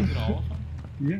All? Yeah.